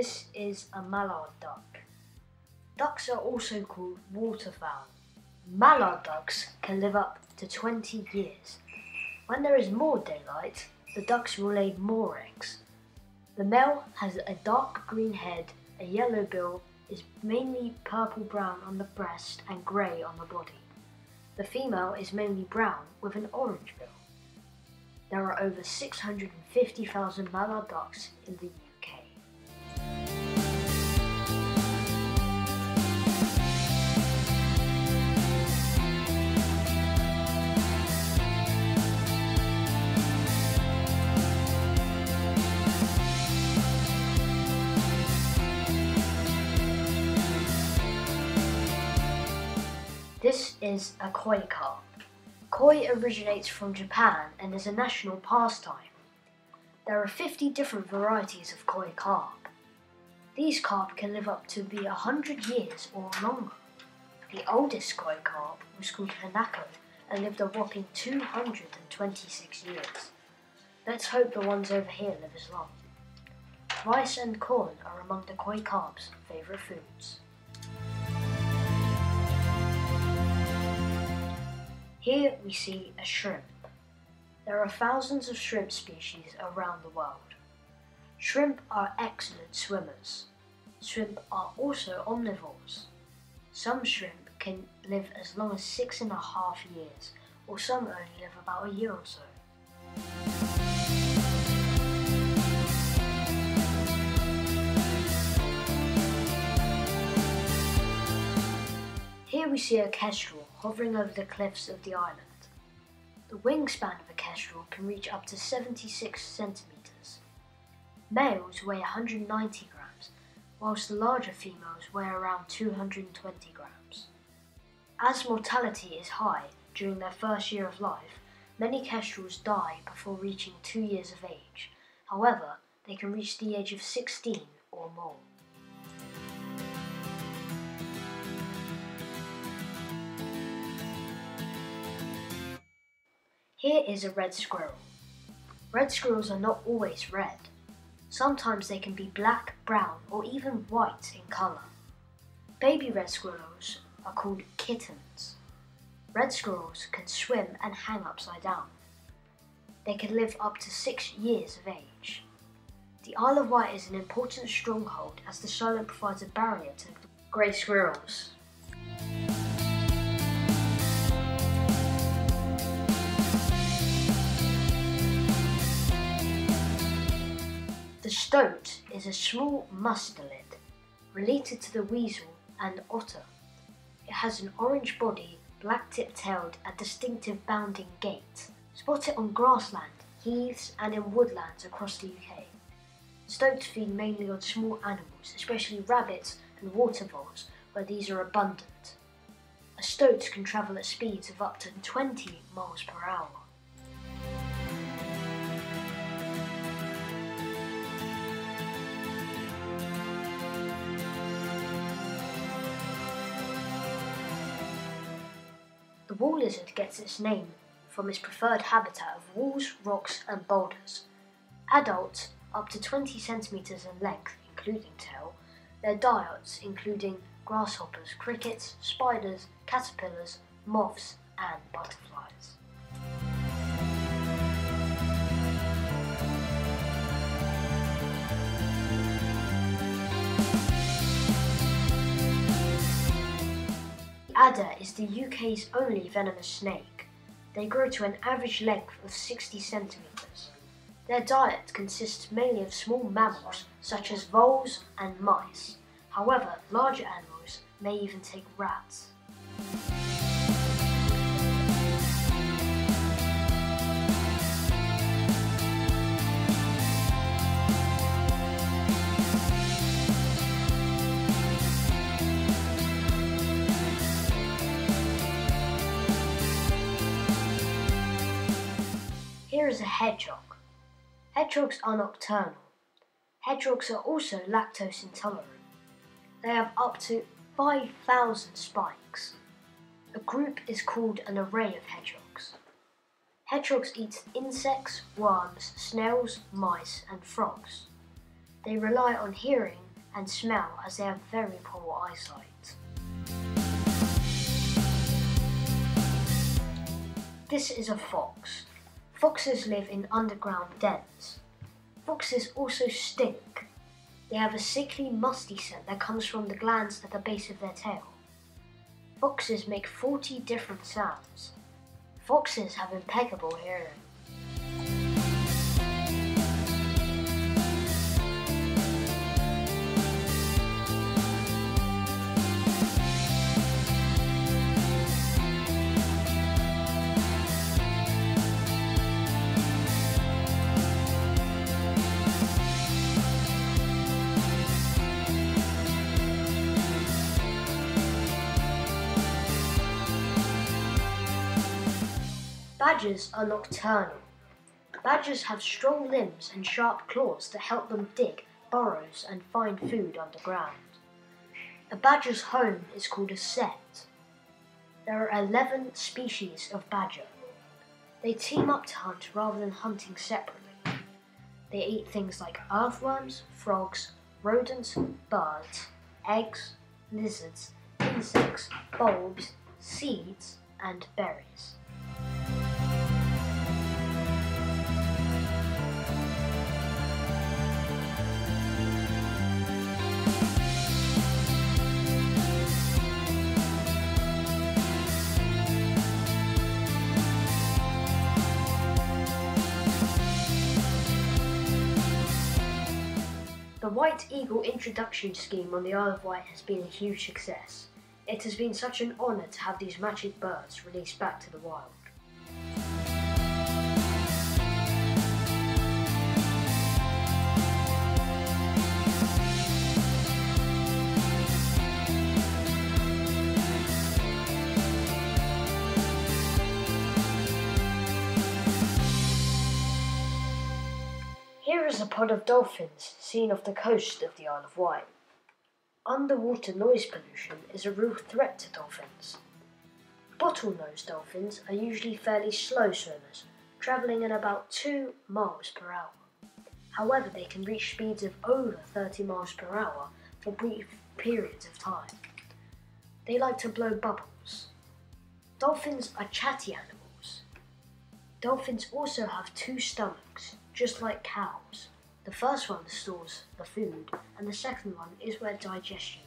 This is a mallard duck. Ducks are also called waterfowl. Mallard ducks can live up to 20 years. When there is more daylight, the ducks will lay more eggs. The male has a dark green head, a yellow bill, is mainly purple brown on the breast and grey on the body. The female is mainly brown with an orange bill. There are over 650,000 mallard ducks in the UK. Is a koi carp. Koi originates from Japan and is a national pastime. There are 50 different varieties of koi carp. These carp can live up to be 100 years or longer. The oldest koi carp was called Hanako and lived a whopping 226 years. Let's hope the ones over here live as long. Rice and corn are among the koi carp's favourite foods. Here we see a shrimp. There are thousands of shrimp species around the world. Shrimp are excellent swimmers. Shrimp are also omnivores. Some shrimp can live as long as six and a half years, or some only live about a year or so. Here we see a kestrel hovering over the cliffs of the island. The wingspan of a kestrel can reach up to 76 centimeters. Males weigh 190 grams, whilst the larger females weigh around 220 grams. As mortality is high during their first year of life, many kestrels die before reaching two years of age. However, they can reach the age of 16 or more. Here is a red squirrel. Red squirrels are not always red. Sometimes they can be black, brown, or even white in colour. Baby red squirrels are called kittens. Red squirrels can swim and hang upside down. They can live up to six years of age. The Isle of Wight is an important stronghold as the shoreline provides a barrier to grey squirrels. Stoat is a small mustelid related to the weasel and otter. It has an orange body, black tipped tail, and distinctive bounding gait. Spot it on grassland, heaths, and in woodlands across the UK. Stoats feed mainly on small animals, especially rabbits and water voles, where these are abundant. A stoat can travel at speeds of up to 20 miles per hour. Wall lizard gets its name from its preferred habitat of walls, rocks, and boulders. Adults, up to 20 centimeters in length, including tail, their diets including grasshoppers, crickets, spiders, caterpillars, moths, and butterflies. Adder is the UK's only venomous snake. They grow to an average length of 60 centimeters. Their diet consists mainly of small mammals such as voles and mice. However, larger animals may even take rats. Is a hedgehog. Hedgehogs are nocturnal. Hedgehogs are also lactose intolerant. They have up to 5,000 spikes. A group is called an array of hedgehogs. Hedgehogs eat insects, worms, snails, mice, and frogs. They rely on hearing and smell as they have very poor eyesight. This is a fox. Foxes live in underground dens. Foxes also stink. They have a sickly, musty scent that comes from the glands at the base of their tail. Foxes make 40 different sounds. Foxes have impeccable hearing. Badgers are nocturnal. Badgers have strong limbs and sharp claws that help them dig burrows and find food underground. A badger's home is called a sett. There are 11 species of badger. They team up to hunt rather than hunting separately. They eat things like earthworms, frogs, rodents, birds, eggs, lizards, insects, bulbs, seeds, and berries. The White Eagle introduction scheme on the Isle of Wight has been a huge success. It has been such an honour to have these magic birds released back to the wild. Pod of dolphins seen off the coast of the Isle of Wight. Underwater noise pollution is a real threat to dolphins. Bottlenose dolphins are usually fairly slow swimmers, travelling at about 2 miles per hour. However, they can reach speeds of over 30 miles per hour for brief periods of time. They like to blow bubbles. Dolphins are chatty animals. Dolphins also have two stomachs, just like cows. The first one stores the food, and the second one is where digestion.